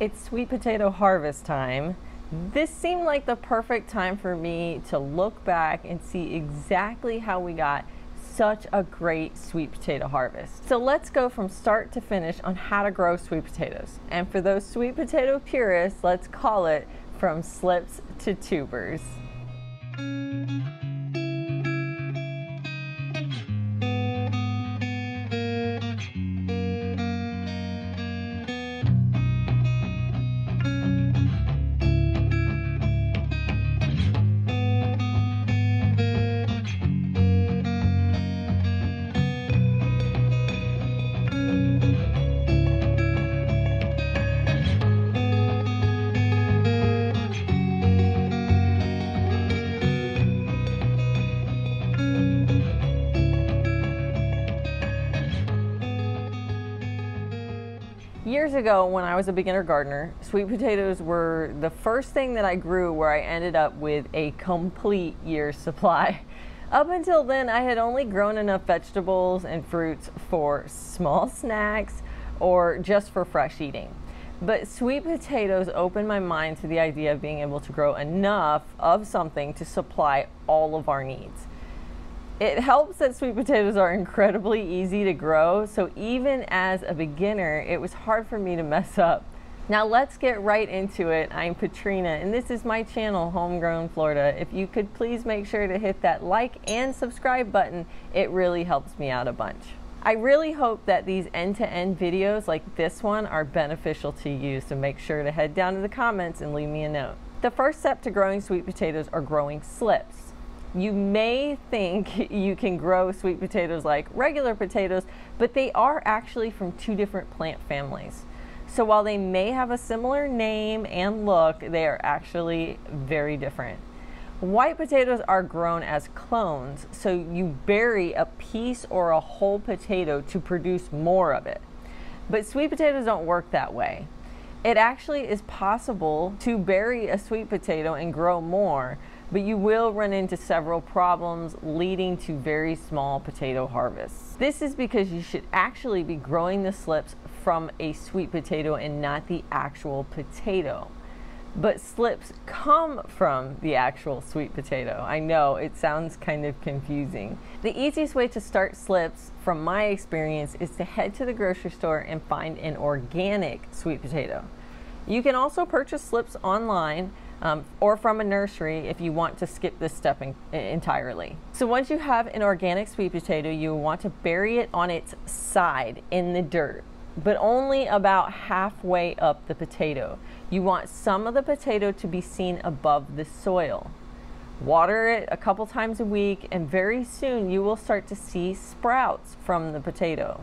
It's sweet potato harvest time. This seemed like the perfect time for me to look back and see exactly how we got such a great sweet potato harvest. So let's go from start to finish on how to grow sweet potatoes. And for those sweet potato purists, let's call it from slips to tubers. Years ago, when I was a beginner gardener, sweet potatoes were the first thing that I grew where I ended up with a complete year's supply. Up until then, I had only grown enough vegetables and fruits for small snacks or just for fresh eating. But sweet potatoes opened my mind to the idea of being able to grow enough of something to supply all of our needs. It helps that sweet potatoes are incredibly easy to grow, so even as a beginner, it was hard for me to mess up. Now let's get right into it. I'm Patrina, and this is my channel, Homegrown Florida. If you could please make sure to hit that like and subscribe button, it really helps me out a bunch. I really hope that these end-to-end -end videos like this one are beneficial to you, so make sure to head down to the comments and leave me a note. The first step to growing sweet potatoes are growing slips. You may think you can grow sweet potatoes like regular potatoes, but they are actually from two different plant families. So while they may have a similar name and look, they are actually very different. White potatoes are grown as clones, so you bury a piece or a whole potato to produce more of it. But sweet potatoes don't work that way. It actually is possible to bury a sweet potato and grow more, but you will run into several problems leading to very small potato harvests. This is because you should actually be growing the slips from a sweet potato and not the actual potato. But slips come from the actual sweet potato. I know it sounds kind of confusing. The easiest way to start slips, from my experience, is to head to the grocery store and find an organic sweet potato. You can also purchase slips online um, or from a nursery if you want to skip this step in, entirely. So once you have an organic sweet potato, you want to bury it on its side in the dirt, but only about halfway up the potato. You want some of the potato to be seen above the soil. Water it a couple times a week and very soon you will start to see sprouts from the potato.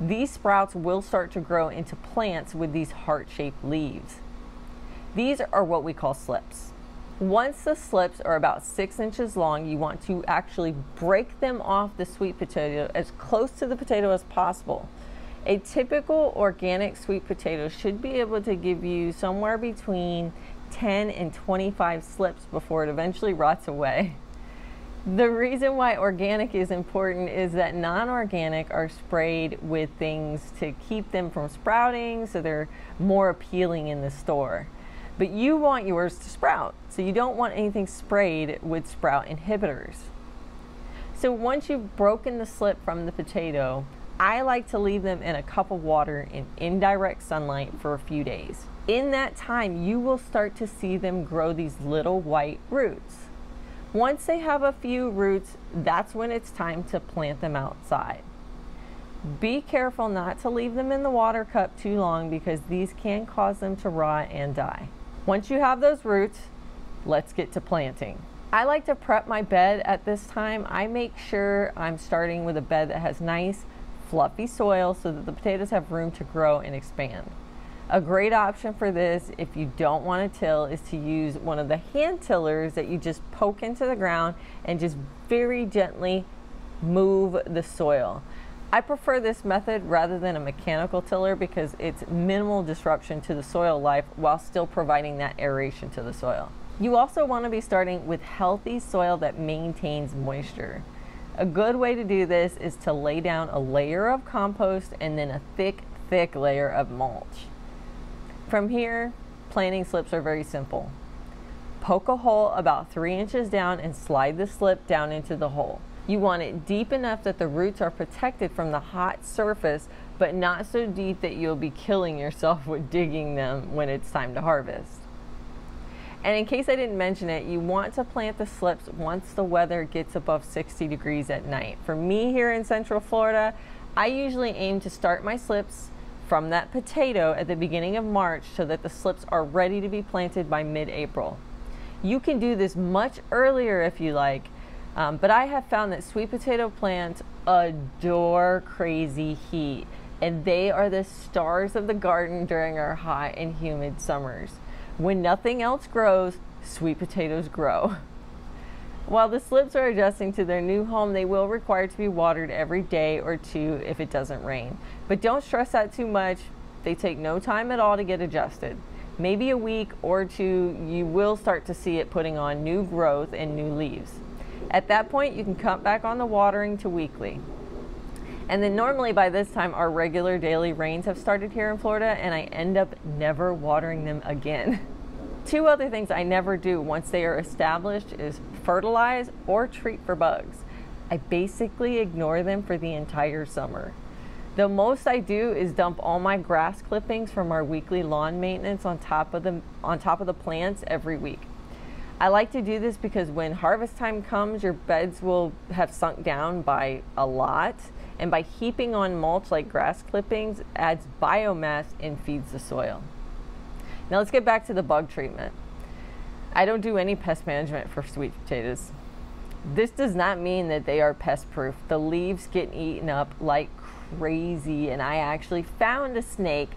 These sprouts will start to grow into plants with these heart-shaped leaves. These are what we call slips. Once the slips are about six inches long, you want to actually break them off the sweet potato as close to the potato as possible. A typical organic sweet potato should be able to give you somewhere between 10 and 25 slips before it eventually rots away. The reason why organic is important is that non-organic are sprayed with things to keep them from sprouting so they're more appealing in the store. But you want yours to sprout, so you don't want anything sprayed with sprout inhibitors. So once you've broken the slip from the potato, I like to leave them in a cup of water in indirect sunlight for a few days. In that time, you will start to see them grow these little white roots. Once they have a few roots, that's when it's time to plant them outside. Be careful not to leave them in the water cup too long because these can cause them to rot and die. Once you have those roots, let's get to planting. I like to prep my bed at this time. I make sure I'm starting with a bed that has nice fluffy soil so that the potatoes have room to grow and expand. A great option for this if you don't want to till is to use one of the hand tillers that you just poke into the ground and just very gently move the soil. I prefer this method rather than a mechanical tiller because it's minimal disruption to the soil life while still providing that aeration to the soil. You also want to be starting with healthy soil that maintains moisture. A good way to do this is to lay down a layer of compost and then a thick, thick layer of mulch. From here, planting slips are very simple. Poke a hole about three inches down and slide the slip down into the hole. You want it deep enough that the roots are protected from the hot surface, but not so deep that you'll be killing yourself with digging them when it's time to harvest. And in case I didn't mention it, you want to plant the slips once the weather gets above 60 degrees at night. For me here in Central Florida, I usually aim to start my slips from that potato at the beginning of March so that the slips are ready to be planted by mid-April. You can do this much earlier if you like, um, but I have found that sweet potato plants adore crazy heat and they are the stars of the garden during our hot and humid summers. When nothing else grows, sweet potatoes grow. While the slips are adjusting to their new home, they will require to be watered every day or two if it doesn't rain. But don't stress that too much. They take no time at all to get adjusted. Maybe a week or two, you will start to see it putting on new growth and new leaves. At that point, you can cut back on the watering to weekly. And then normally by this time, our regular daily rains have started here in Florida and I end up never watering them again. Two other things I never do once they are established is fertilize or treat for bugs. I basically ignore them for the entire summer. The most I do is dump all my grass clippings from our weekly lawn maintenance on top of the on top of the plants every week. I like to do this because when harvest time comes, your beds will have sunk down by a lot and by heaping on mulch like grass clippings adds biomass and feeds the soil. Now let's get back to the bug treatment. I don't do any pest management for sweet potatoes. This does not mean that they are pest proof. The leaves get eaten up like crazy and I actually found a snake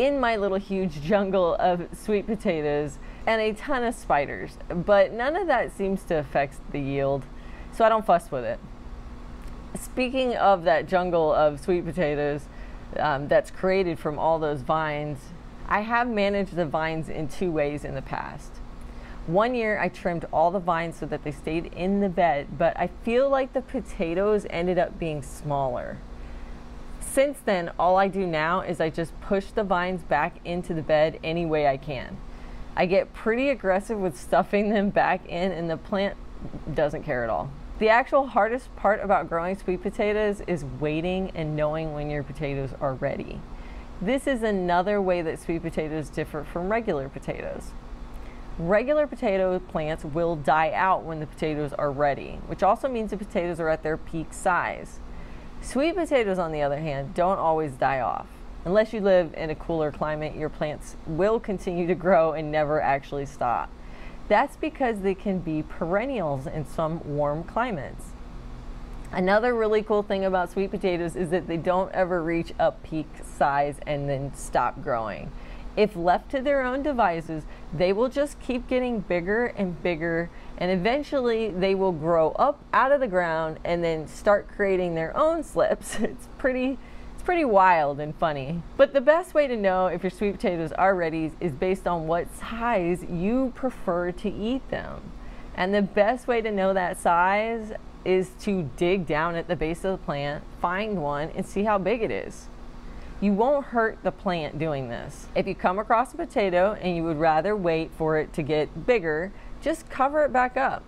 in my little huge jungle of sweet potatoes and a ton of spiders, but none of that seems to affect the yield, so I don't fuss with it speaking of that jungle of sweet potatoes um, that's created from all those vines, I have managed the vines in two ways in the past. One year I trimmed all the vines so that they stayed in the bed, but I feel like the potatoes ended up being smaller. Since then, all I do now is I just push the vines back into the bed any way I can. I get pretty aggressive with stuffing them back in and the plant doesn't care at all. The actual hardest part about growing sweet potatoes is waiting and knowing when your potatoes are ready. This is another way that sweet potatoes differ from regular potatoes. Regular potato plants will die out when the potatoes are ready, which also means the potatoes are at their peak size. Sweet potatoes, on the other hand, don't always die off. Unless you live in a cooler climate, your plants will continue to grow and never actually stop. That's because they can be perennials in some warm climates. Another really cool thing about sweet potatoes is that they don't ever reach a peak size and then stop growing. If left to their own devices, they will just keep getting bigger and bigger and eventually they will grow up out of the ground and then start creating their own slips. It's pretty it's pretty wild and funny. But the best way to know if your sweet potatoes are ready is based on what size you prefer to eat them. And the best way to know that size is to dig down at the base of the plant, find one, and see how big it is. You won't hurt the plant doing this. If you come across a potato and you would rather wait for it to get bigger, just cover it back up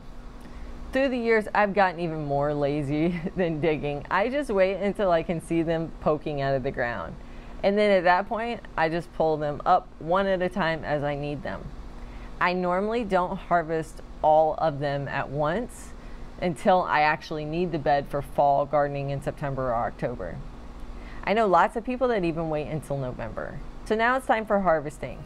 through the years, I've gotten even more lazy than digging. I just wait until I can see them poking out of the ground. And then at that point, I just pull them up one at a time as I need them. I normally don't harvest all of them at once until I actually need the bed for fall gardening in September or October. I know lots of people that even wait until November. So now it's time for harvesting.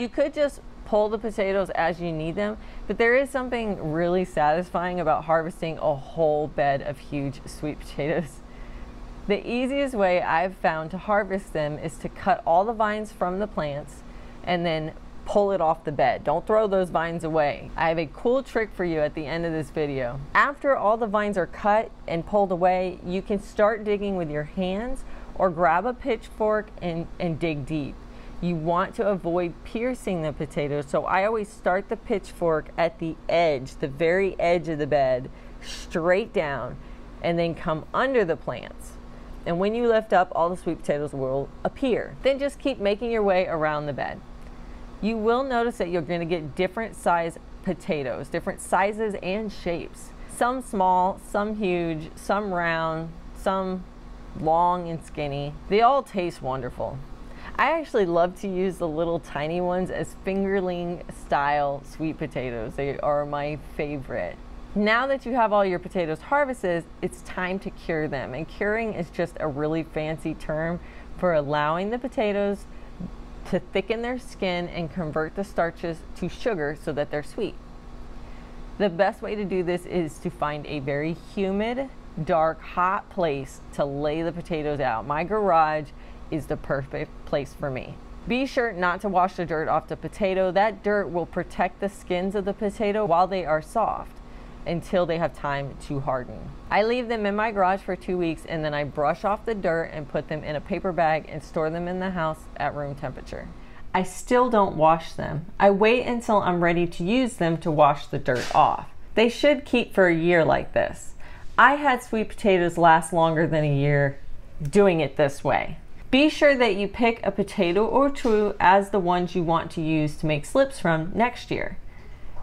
you could just pull the potatoes as you need them, but there is something really satisfying about harvesting a whole bed of huge sweet potatoes. The easiest way I've found to harvest them is to cut all the vines from the plants and then pull it off the bed. Don't throw those vines away. I have a cool trick for you at the end of this video. After all the vines are cut and pulled away, you can start digging with your hands or grab a pitchfork and, and dig deep. You want to avoid piercing the potatoes, so I always start the pitchfork at the edge, the very edge of the bed, straight down, and then come under the plants. And when you lift up, all the sweet potatoes will appear. Then just keep making your way around the bed. You will notice that you're going to get different size potatoes, different sizes and shapes. Some small, some huge, some round, some long and skinny. They all taste wonderful. I actually love to use the little tiny ones as fingerling style sweet potatoes. They are my favorite. Now that you have all your potatoes harvested, it's time to cure them. And curing is just a really fancy term for allowing the potatoes to thicken their skin and convert the starches to sugar so that they're sweet. The best way to do this is to find a very humid, dark, hot place to lay the potatoes out. My garage is the perfect place for me. Be sure not to wash the dirt off the potato. That dirt will protect the skins of the potato while they are soft until they have time to harden. I leave them in my garage for two weeks and then I brush off the dirt and put them in a paper bag and store them in the house at room temperature. I still don't wash them. I wait until I'm ready to use them to wash the dirt off. They should keep for a year like this. I had sweet potatoes last longer than a year doing it this way. Be sure that you pick a potato or two as the ones you want to use to make slips from next year.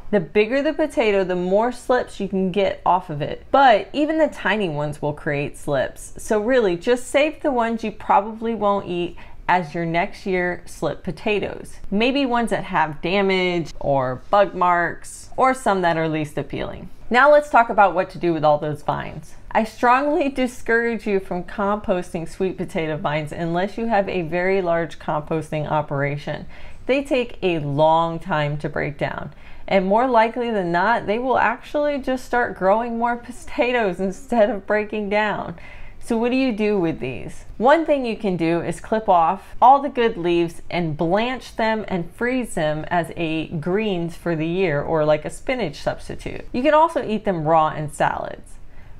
The bigger the potato, the more slips you can get off of it. But even the tiny ones will create slips. So really, just save the ones you probably won't eat as your next year slip potatoes. Maybe ones that have damage or bug marks or some that are least appealing. Now let's talk about what to do with all those vines. I strongly discourage you from composting sweet potato vines unless you have a very large composting operation. They take a long time to break down. And more likely than not, they will actually just start growing more potatoes instead of breaking down. So what do you do with these? One thing you can do is clip off all the good leaves and blanch them and freeze them as a greens for the year or like a spinach substitute. You can also eat them raw in salads.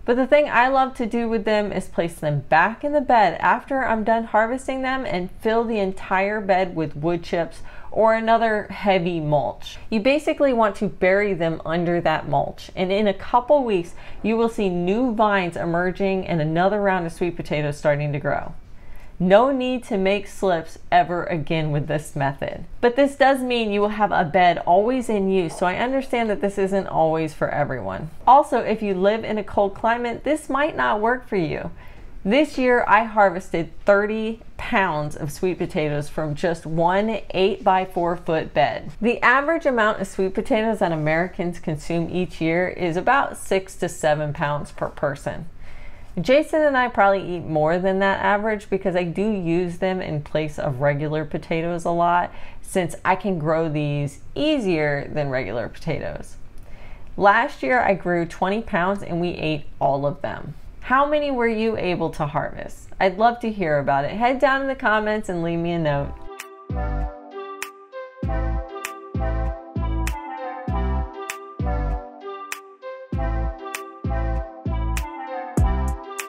But the thing I love to do with them is place them back in the bed after I'm done harvesting them and fill the entire bed with wood chips or another heavy mulch. You basically want to bury them under that mulch. And in a couple weeks, you will see new vines emerging and another round of sweet potatoes starting to grow. No need to make slips ever again with this method. But this does mean you will have a bed always in use, so I understand that this isn't always for everyone. Also, if you live in a cold climate, this might not work for you. This year I harvested 30 pounds of sweet potatoes from just one 8 by 4 foot bed. The average amount of sweet potatoes that Americans consume each year is about 6 to 7 pounds per person. Jason and I probably eat more than that average because I do use them in place of regular potatoes a lot since I can grow these easier than regular potatoes. Last year I grew 20 pounds and we ate all of them. How many were you able to harvest? I'd love to hear about it. Head down in the comments and leave me a note.